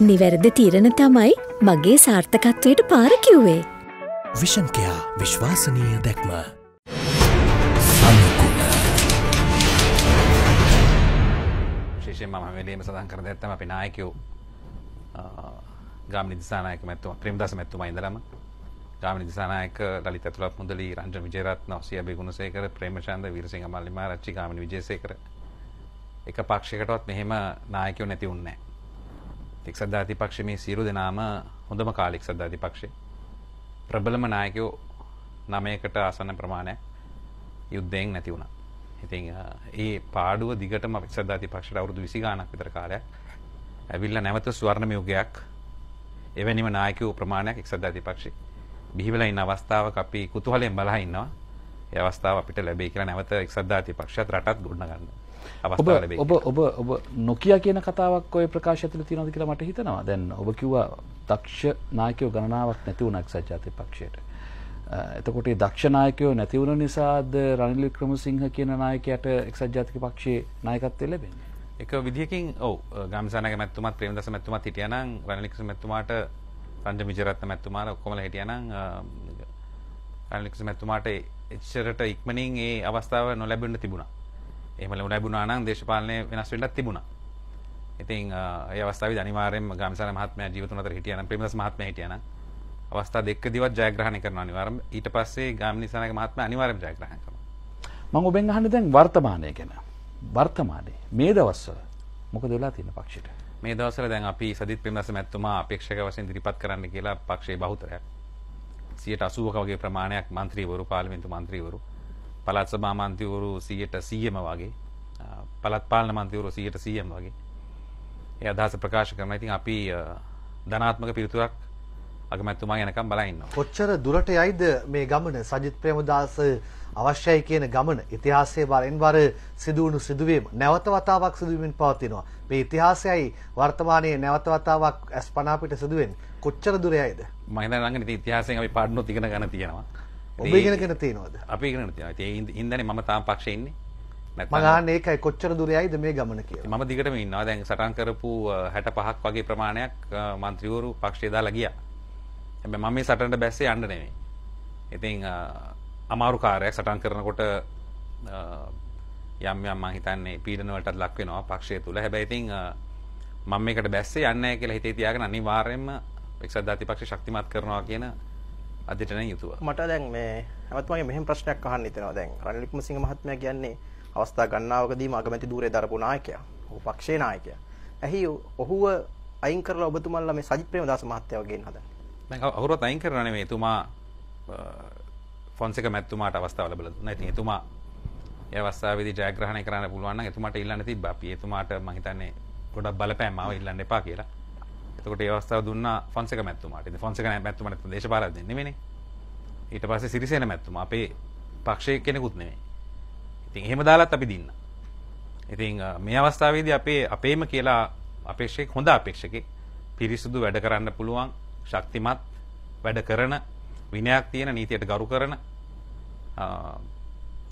නිවැරදි තීරණ තමයි මගේ සාර්ථකත්වයට පාරකිව්වේ. විෂන්කයා විශ්වාසනීය දැක්ම විශේෂයෙන් මම වෙලේම සඳහන් කර දැත්තම අපි නායකයෝ ගාම නිදිසානායක මැත්තුම ප්‍රේමදාස මැත්තුමා ඉඳලම ගාම නිදිසානායක ලලිත ඇතුළත් මුදලී රංජන විජේරත්න ඔසිය බේගුණසේකර ප්‍රේමචන්ද වීරසිංහ මල්ලිමා රච්චි ගාමිණි විජේසේකර එක පක්ෂයකටවත් මෙහෙම නායකයෝ නැති උන්නේ නැහැ. එක්සත් ජාතිපක්ෂ මේ සියලු දෙනාම හොඳම කාලෙක එක්සත් ජාතිපක්ෂේ ප්‍රබලම නායකයෝ නමයකට ආසන්න ප්‍රමාණයක් යුද්ධයෙන් නැති වුණා. ඉතින් ඒ පාඩුව දිගටම එක්සත් ජාතිපක්ෂයට අවුරුදු 20 ගාණක් විතර කාලයක් ඇවිල්ලා නැවත ස්වර්ණ යුගයක් එවැනිම නායකයෝ ප්‍රමාණයක් එක්සත් ජාතිපක්ෂේ බිහිවෙලා ඉන්න අවස්ථාවක අපි කුතුහලයෙන් බලා ඉන්නවා. ඒ අවස්ථාව අපිට ලැබෙයි කියලා නැවත එක්සත් ජාතිපක්ෂයත් රටත් ගොඩනගන්න. ලැබෙයි. ඔබ ඔබ ඔබ නොකිය කියන කතාවක් ඔය ප්‍රකාශ ඇතුළේ තියෙනවද කියලා මට හිතෙනවා. දැන් ඔබ කිව්වා දක්ෂ නායකයෝ ගණනාවක් නැති වුණා එක්සත් ජාතිපක්ෂයට. එතකොට ඒ දක්ෂ නායකයෝ නැති වුණ නිසාද රනිල් වික්‍රමසිංහ කියන නායකයාට එක්සත් ජාතික පක්ෂයේ නායකත්වය ලැබෙන්නේ? එක විදිහකින් ඔව් ගම්සානක මැතිතුමත් ප්‍රේමදාස මැතිතුමත් හිටියානම් රනිල් වික්‍රමසිංහ මැතිතුමාට රංජ විජයරත්න මැතිතුමාලා ඔක්කොමලා හිටියානම් රනිල් වික්‍රමසිංහ මැතිතුමාට එච්චරට ඉක්මනින් ඒ අවස්ථාව නොලැබෙන්න තිබුණා. එහම ලැබුණනාන් දේශපාලනය වෙනස් වෙන්නත් තිබුණා. ඉතින් අවස්ථාව නිවාරෙන් ගමසර මහත්ම ජීවතුනට හිටියන ප්‍රමස් මහත්ම හිටියන අවස්ථා දෙක් දිවත් ජයග්‍රහණ කරන අනිවාරම් ඊට පස්සේ ගාමිනිසානක මහත්ම අනිවාරම් ජයග්‍රහණ කරන මං ඔබෙන් අහන්න දැන් වර්තමානය ගැන. වර්තමානයේ. මේ දවස්වල මොකද වෙලා තියෙන පක්ෂයට? මේ දවස්වල දැන් අපි සදිත් ප්‍රේමදාස මැතිතුමා අපේක්ෂක වශයෙන් ඉදිරිපත් කරන්න කියලා පක්ෂයේ බහුතරයක්. 80ක වගේ ප්‍රමාණයක් മന്ത്രിවරු පාර්ලිමේන්තු മന്ത്രിවරු පළාත් සභා මන්ත්‍රීවරු 100ට 100ම වගේ පළාත් පාලන මන්ත්‍රීවරු 100ට 100ම වගේ ඒ අදහස ප්‍රකාශ කරනවා. ඉතින් අපි ධනාත්මක පිළිතුරක් අගමැතිතුමා යනකම් බලා ඉන්නවා. කොච්චර දුරට යයිද මේ ගමන සජිත් ප්‍රේමදාස අවශ්‍යයි කියන ගමන ඉතිහාසයේ වරින් වර සිදුවුණු සිදුවීම නැවත වතාවක් සිදුවීමෙන් පවතිනවා. මේ ඉතිහාසයයි වර්තමානයේ නැවත වතාවක් අස්පනා පිට සිදුවෙන්නේ කොච්චර දුර යයිද? මම හිතන්නේ ළඟ ඉතිහාසයෙන් අපි පාඩනොත් ඉගෙන ගන්න තියෙනවා. ඔබගෙනගෙන තියෙනවද? අපි ගෙන තියෙන ඉදන ම තාම පක්ෂයන්නේ මලාන ඒකයි කොච්චර දුරයයිද මේ ගමන කිය ම දිගටම ඉන්නවා. දැන් සටන් කරපු හැට පහක් වගේ ප්‍රමාණයක් මන්ත්‍රීවරු පක්ෂයදා ලගිය හැබ මම මේ සටන්ට බැස්සේ අන්න නෙවේ ඉතිං අමාරුකාරයක් සටන් කරනකොට යම් යම් හිතන්නේ පීඩනවලට ලක්වෙනවා පක්ෂය තුළ හැබැයිතිං මම එකට බැස්සේ යන්න කියලා හිතේ තියාගෙන අනිවාර්යෙන්ම එක්සත් ධාතිපක්ෂ ශක්තිමත් කරනවා කියන අධිටන යුතුව. මට දැන් මේ හැමතුමගේ මෙහෙම ප්‍රශ්නයක් අහන්න හිතෙනවා. දැන් රනිල් වික්‍රමසිංහ මහත්මයා කියන්නේ අවස්ථා ගණනාවකදීම අගමැති ධූරය දරපු නායකයා. ඔහු පක්ෂේ නායකයා. ඇහි ඔහුව අයින් කරලා ඔබතුමන්ලා මේ සජිත් ප්‍රේමදාස මහත්තයාව ගෙන්න හදන්නේ. දැන් කවුරුත් අයින් කරනවා නෙමෙයි. එතුමා ෆොන්සේක මැතිතුමාට අවස්ථාව ලැබලා දුන්නා. ඉතින් එතුමා ඒ අවස්ථාවේදී ජයග්‍රහණය කරන්න පුළුවන් නම් එතුමාට ඉල්ලන්න තිබ්බා. අපි එතුමාට මම හිතන්නේ ගොඩක් බලපෑම් ආව ඉල්ලන්න එපා කියලා. එතකොට ඒ අවස්ථාව දුන්නා ෆොන්සේක මැතිතුමාට. ඉතින් ෆොන්සේක මැතිතුමාට දේශපාලනඥයෙක් නෙමෙයිනේ. ඊට පස්සේ සිරිසේන මැතිතුමා අපේ පක්ෂයේ කෙනෙකුත් නෙමෙයි. ඉතින් එහෙම දාලත් අපි දින්න. ඉතින් මේ අවස්ථාවේදී අපේ අපේම කියලා අපේක්ෂකෙක් හොඳ අපේක්ෂකෙක් පිරිසුදු වැඩ කරන්න පුළුවන් ශක්තිමත් වැඩ කරන විනයක් තියෙන නීතියට ගරු කරන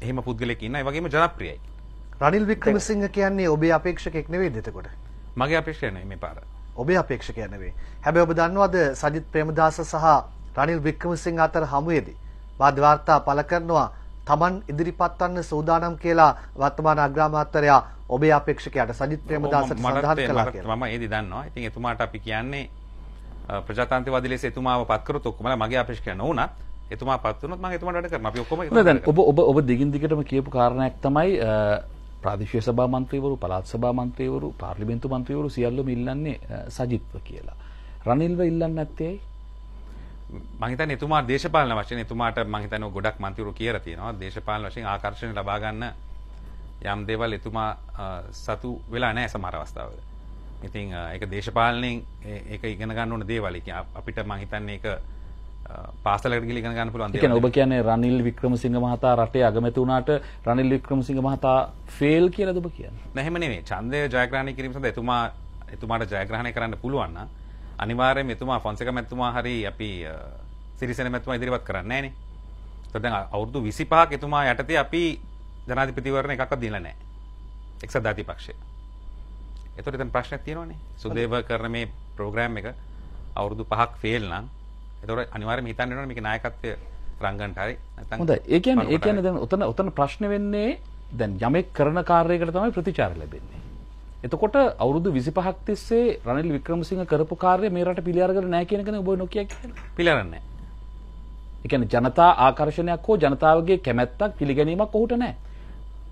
එහෙම පුද්ගලෙක් ඉන්න ඒ වගේම ජනප්‍රියයි. රනිල් වික්‍රමසිංහ කියන්නේ ඔබේ අපේක්ෂකෙක් නෙවෙයිද එතකොට? මගේ අපේක්ෂක නෙවෙයි මේ පාර. ඔබේ අපේක්ෂකයා නෙවෙයි. හැබැයි ඔබ දන්නවද සජිත් ප්‍රේමදාස සහ රනිල් වික්‍රමසිංහ අතර හමුවේදී වාද වාර්තා පළ කරනවා තමන් ඉදිරිපත් වන්න සූදානම් කියලා වර්තමාන අග්‍රාමාත්‍යරයා ඔබේ අපේක්ෂකයාට සජිත් ප්‍රේමදාසට සඳහන් කළා කියලා. මම ඒදි දන්නවා. ඉතින් එතුමාට අපි කියන්නේ ප්‍රජාතන්ත්‍රවාදී ලෙස එතුමාව පත් කරොත් ඔක්කොමලා මගේ අපේක්ෂකයා නොවුනත් එතුමා පත් වුණොත් මම එතුමාට වැඩ කරනවා. අපි ඔක්කොම දැන් ඔබ ඔබ ඔබ දිගින් දිගටම කියපු කාරණයක් තමයි ප්‍රාදේශීය සභා මන්ත්‍රීවරු, පළාත් සභා මන්ත්‍රීවරු, පාර්ලිමේන්තු මන්ත්‍රීවරු සියල්ලම ඉල්ලන්නේ සජිත්ව කියලා. රනිල්ව ඉල්ලන්නේ නැත්තේ ඇයි? මම හිතන්නේ එතුමා දේශපාලන වශයෙන් එතුමාට මම හිතන්නේ ගොඩක් මන්ත්‍රීවරු කියලා තියෙනවා. දේශපාලන වශයෙන් ආකර්ෂණය ලබා ගන්න යම් දේවල් එතුමා සතු වෙලා නැහැ සමහර අවස්ථාවල. ඉතින් ඒක දේශපාලනයෙන් ඒක ඉගෙන ගන්න ඕන දේවල්. අපිට මම හිතන්නේ ඒක පාසලකට ගිහලා ඉගෙන ගන්න පුළුවන්. ඒ කියන්නේ ඔබ කියන්නේ රනිල් වික්‍රමසිංහ මහතා රටේ අගමැති වුණාට රනිල් වික්‍රමසිංහ මහතා ෆේල් කියලාද ඔබ කියන්නේ? නැහැ එහෙම නෙමෙයි. ඡන්දය ජයග්‍රහණය කිරීම සඳහා එතුමා එතුමාට ජයග්‍රහණය කරන්න පුළුවන් නම් අනිවාර්යයෙන් එතුමා ෆොන්සේක මැතිතුමා හරි අපි සිරිසෙන මැතිතුමා ඉදිරිපත් කරන්නේ නැහනේ. ඒත් දැන් අවුරුදු 25ක් එතුමා යටතේ අපි ජනාධිපතිවරණ එකක්වත් දීලා නැහැ. එක්සත් ජාතික පක්ෂය. ඒතකොට දැන් ප්‍රශ්නයක් තියෙනවනේ. සුදේව කරන මේ ප්‍රෝග්‍රෑම් එක අවුරුදු පහක් ෆේල් නම් එතකොට අනිවාර්යයෙන්ම හිතන්න වෙනවා මේකේ නායකත්වය රංගන්ට හරි නැත්නම් හොඳයි ඒ කියන්නේ ඒ කියන්නේ දැන් උතන උතන ප්‍රශ්න වෙන්නේ දැන් යමෙක් කරන කාර්යයකට තමයි ප්‍රතිචාර ලැබෙන්නේ. එතකොට අවුරුදු 25ක් තිස්සේ රනිල් වික්‍රමසිංහ කරපු කාර්යය මේ රට පිළි අරගෙන නැහැ කියන එකනේ ඔබ නොකිය කියන්නේ. පිළිගන්නේ ඒ කියන්නේ ජනතා ආකර්ෂණයක් හෝ ජනතාවගේ කැමැත්තක් පිළිගැනීමක් ඔහුට නැහැ.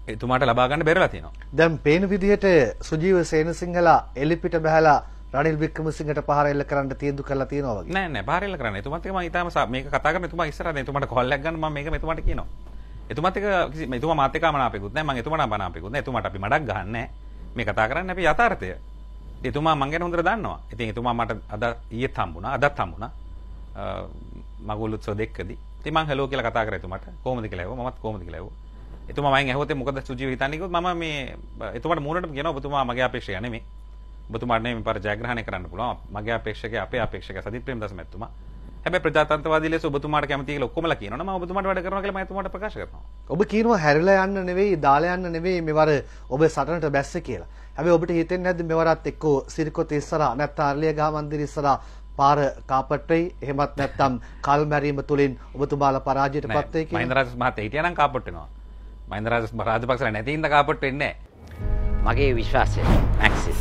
එතුමාට ලබා ගන්න බැරලා තියෙනවා. දැන් පේන විදිහට සුජීව සේනසිංහලා එලිපිට බහැලා රනිල් වික්‍රමසිංහට පහර එල්ල කරන්න තීන්දුව කරලා තියෙනවා වගේ. නෑ නෑ පාරෙල්ල කරන්න. එතුමාත් එක්ක මම ඊටාම සා- මේක කතා කරන එතුමා ඉස්සරහට එතුමාට කෝල් එකක් ගන්න මම මේක එතුමාට කියනවා. එතුමාත් එක්ක කිසි එතුමා මාත් එක්ක මනාපෙකුත් නෑ මම එතුමාට මනාපෙකුත් නෑ. එතුමාට අපි මඩක් ගහන්නේ නෑ. මේ කතා කරන්නේ අපි යථාර්ථය. එතුමා මං ගැන හොඳට දන්නවා. ඉතින් එතුමා මට අද ඊයේත් හම්බුණා, අදත් හම්බුණා. අ, මගුල් උත්සව දෙකකදී. ඉතින් මං හෙලෝ කියලා කතා කරා එතුමාට. කොහොමද කියලා ඇහුවා. මමත් කොහොමද කියලා ඇහුවා. එතුමා මයින් ඇහුවොත් මොකද සුජීව හිතන්නේ කිව්වොත් මම මේ එතුමාට මූණට කියනවා ඔබතුමා මගේ අපේක්ෂය නෙමෙයි. ඔබතුමාට නෙමෙයි පාර ජයග්‍රහණය කරන්න පුළුවන්. මගේ අපේක්ෂකයා අපේ අපේක්ෂකයා සදිත් ප්‍රේමදාස මැතිතුමා. හැබැයි ප්‍රජාතන්ත්‍රවාදී ලෙස ඔබතුමාට කැමති කියලා ඔක්කොමලා කියනවනේ මම ඔබතුමාට වැඩ කරනවා කියලා මම එතුමාට ප්‍රකාශ කරනවා. ඔබ කියනවා හැරිලා යන්න නෙවෙයි දාලා යන්න නෙවෙයි මෙවර ඔබ සටනට බැස්ස කියලා. හැබැයි ඔබට හිතෙන්නේ නැද්ද මෙවරත් එක්කෝ සිරිකොත ඉස්සරහා නැත්නම් අරලිය ගහ මන්දිර ඉස්සරහා පාර කාපට් වෙයි එහෙමත් නැත්නම් කල් මැරීම තුලින් ඔබතුමාලා පරාජයට පත් වෙයි මහින්ද කියලා. රාජපක්ෂ මහත්තයා හිටියනම් කාපට් වෙනවා. මහින්ද රාජපක්ෂ රාජපක්ෂලා නැති හින්දා කාපට් වෙන්නේ නැහැ. මගේ විශ්වාසය මැක්සිස්